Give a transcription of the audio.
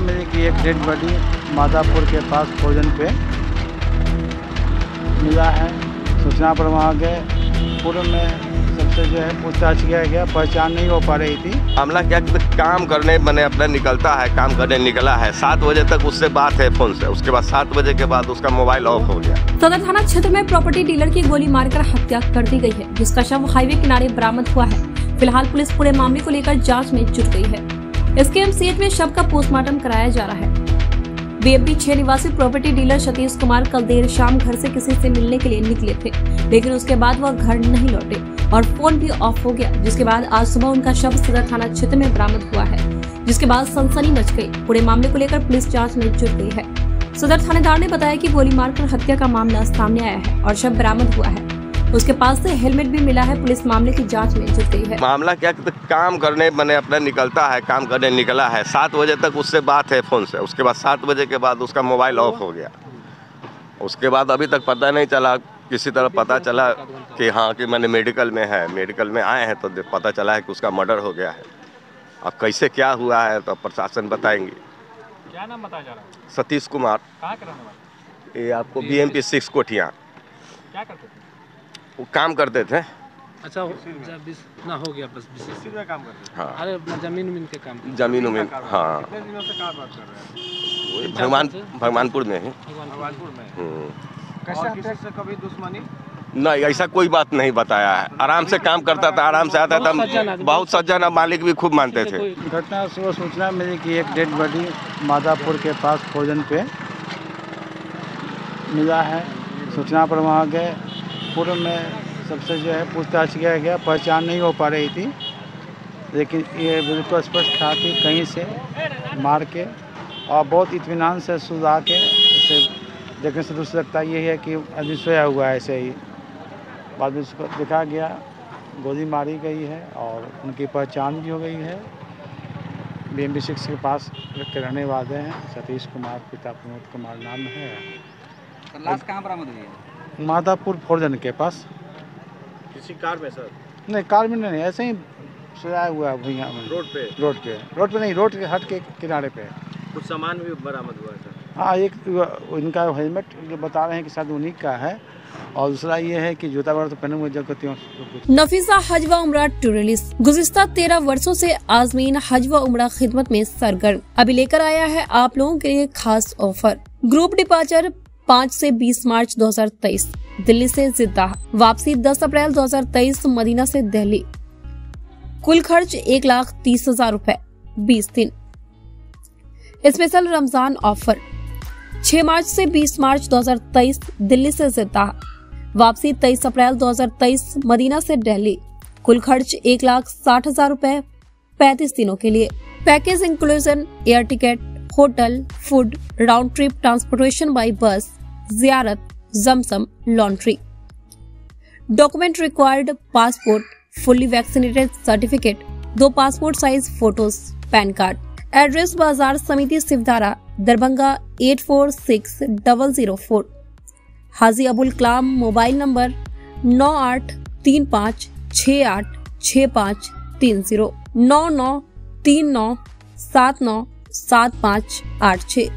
मिली कि एक dead body Madhapur के पास भोजन पे मिला है। सूचना पर वहाँ गए। पूर्व में सबसे जो है पूछताछ किया गया पहचान नहीं हो पा रही थी। मामला क्या काम करने मैंने अपना निकलता है काम करने निकला है। सात बजे तक उससे बात है फ़ोन से। उसके बाद सात बजे के बाद उसका मोबाइल ऑफ़ हो गया। सदर थाना क्षेत्र में प्रॉपर्टी डीलर की गोली मारकर हत्या कर दी गई है जिसका शव हाईवे किनारे बरामद हुआ है। फ़िलहाल पुलिस पूरे मामले को लेकर जाँच में जुट गई है। इसके एमसीएच में शव का पोस्टमार्टम कराया जा रहा है। बीएमपी छह निवासी प्रॉपर्टी डीलर सतीश कुमार कल देर शाम घर से किसी से मिलने के लिए निकले थे, लेकिन उसके बाद वह घर नहीं लौटे और फ़ोन भी ऑफ़ हो गया, जिसके बाद आज सुबह उनका शव सदर थाना क्षेत्र में बरामद हुआ है, जिसके बाद सनसनी मच गई। पूरे मामले को लेकर पुलिस जाँच में जुट गई है। सदर थानेदार ने बताया कि गोली मारकर हत्या का मामला सामने आया है और शव बरामद हुआ है। उसके पास से हेलमेट भी मिला है पुलिस मामले की जाँच में जुट गई है। मामला क्या कि काम करने मैंने अपना निकलता है काम करने निकला है। सात बजे तक उससे बात है फ़ोन से। उसके बाद सात बजे के बाद उसका मोबाइल ऑफ़ हो गया। उसके बाद अभी तक पता नहीं चला किसी तरह पता चला कि हाँ कि मैंने मेडिकल में है। मेडिकल में आए हैं तो पता चला है कि उसका मर्डर हो गया है। अब कैसे क्या हुआ है तो प्रशासन बताएँगे। क्या नाम बताया जा रहा है? सतीश कुमार। कहाँ के रहने वाले? ये आपको बी एम पी सिक्स कोठिया। क्या करते थे? वो काम करते थे। अच्छा हो- जब ना हो गया बस किस काम करते हाँ। अरे ज़मीन उमीन के काम ज़मीन उमीन हाँ। कितने दिनों से बात कर रहे हैं भगवान भगवानपुर में ही। भगवानपुर में? हम्म। किसी से कभी दुश्मनी? नहीं ऐसा कोई बात नहीं बताया है। आराम से काम करता था आराम से आता था। बहुत सज्जन है, मालिक भी खूब मानते थे। कोई घटना सुबह सूचना मिली कि एक डेड बॉडी मादापुर के पास भोजन पे मिला है। सूचना पर वहाँ गए। पूर्व में सबसे जो है पूछताछ किया गया, पहचान नहीं हो पा रही थी, लेकिन ये बिल्कुल स्पष्ट था कि कहीं से मार के और बहुत इतमान से सुधा के उसे देखने से दूसरी लगता ये है कि आदमी सोया हुआ है ऐसे ही। बाद में उसको देखा गया, गोली मारी गई है और उनकी पहचान भी हो गई है। बी एम बी सिक्स के पास के रहने वाले हैं, सतीश कुमार, पिता प्रमोद कुमार नाम है। लाश कहाँ बरामद हुई है? माधापुर फोरजन के पास। किसी कार में सर? नहीं कार में नहीं ऐसे ही सोया हुआ है भूया में। रोड पे? रोड पे रोड पे नहीं रोड के हट के किनारे पे। कुछ सामान भी बरामद हुआ है सर? हाँ एक इनका हेलमेट जो बता रहे हैं कि शायद उन्हीं का है। और दूसरा ये है कि जूता वगैरह तो पहने हुए जगह नफीसा हजवा उमरा टूरिस्ट गुजश्ता तेरह वर्षों से आजमीन हजवा उमरा खिदमत में सरगर्म। अभी लेकर आया है आप लोगों के लिए खास ऑफ़र। ग्रुप डिपार्चर 5 से 20 मार्च 2023 दिल्ली से जिद्दा, वापसी 10 अप्रैल 2023 मदीना से दिल्ली। कुल खर्च एक लाख तीस हज़ार रूपए, बीस दिन। स्पेशल रमज़ान ऑफ़र 6 मार्च से 20 मार्च 2023 दिल्ली से जिद्दा, वापसी 23 अप्रैल 2023 मदीना से दिल्ली। कुल खर्च एक लाख साठ हज़ार रूपए, पैंतीस दिनों के लिए। Package inclusion air ticket hotel food round trip transportation by bus जियारत, Jomsom, laundry. Document required, passport, fully vaccinated certificate, दो passport size photos, pan card. Address Bazar Samiti Shivdhara, Darbhanga eight four six double zero four Haji Abul Kalam, mobile number नौ आठ तीन पाँच छ आठ छ पाँच तीन ज़ीरो। नौ नौ तीन नौ सात नौ सात पाँच आठ छ